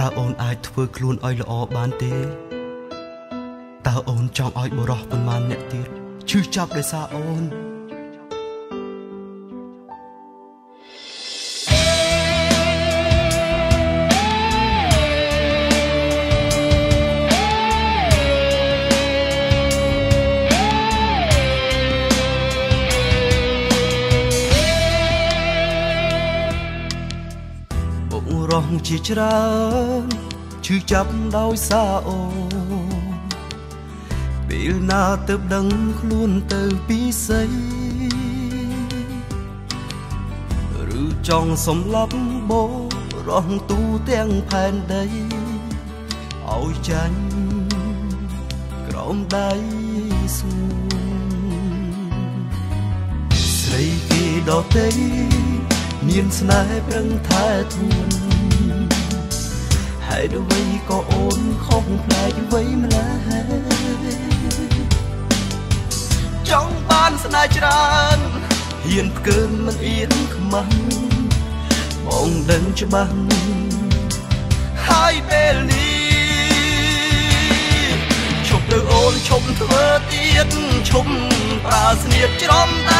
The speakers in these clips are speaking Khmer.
តើអូនអាចធ្វើខ្លួនឲ្យល្អបានទេតើអូនចង់ឲ្យបរោះប៉ុន្មានអ្នកទៀតឈឺចាប់ដោយសារអូន រស់ជាច្រើនឈឺចាប់ដោយសារអូនពេលណាទៅដឹងខ្លួនទៅពីស្អីឬចង់សំឡាប់បោរស់ទូទាំងផែនដីឲ្យចាញ់ក្រោមដៃស្ងួនស្រីគេដតេមានស្នេហ៍ប្រឹងថែទួន ហេតុអ្វីក៏អូនខុសផ្លែកម្លេះចង់បានស្នេហ៍ច្រើនហ៊ានផ្កើមិនអៀនខ្មាស់បងដឹងច្បាស់ហើយពេលនេះឈប់ទៅអូនឈប់ធ្វើទៀតឈប់ប្រើស្នៀតច្រំដែ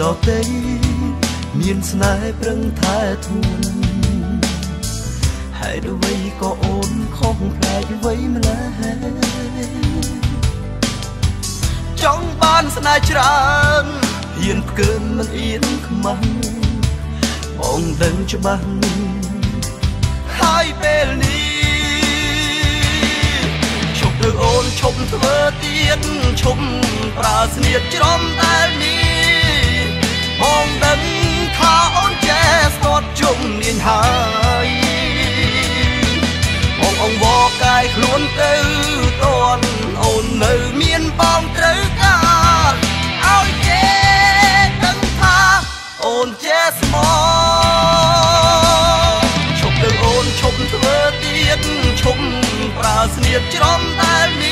ដតេមានស្នេហ៍ប្រឹងថែទួនហេតុអ្វីក៏អូនខុសផ្លែអ្វីម្ល៉េះចង់បានស្នេហ៍ច្រើនហ៊ានផ្កើមិនអៀនខ្មាស់បងដឹងច្បាស់ហើយពេលនេះឈប់ទៅអូនឈប់ធ្វើទៀតឈប់ប្រើស្នៀតច្រំដែលនេះបង ដឹងថាអូនចេះស្ទាត់ជុំនាងហើយបងអងវកាយខ្លួនទៅតន់អូននៅមានបងត្រូវការឲ្យគេដឹងថាអូនចេះស្មោឈប់ទៅអូនឈប់ធ្វើទៀតឈប់ប្រើស្នៀតច្រំដែលនេះ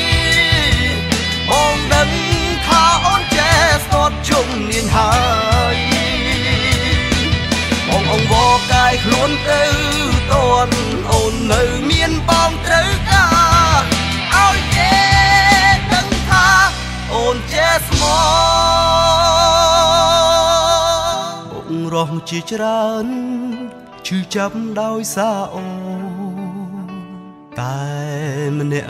កាយខ្លួនទៅតន់អូននៅមានបងត្រូវការឲ្យគេដឹងថាអូនចេះស្មោបុករស់ជាច្រើនឈឺចាប់ដោយសារអូនតែម្នាក់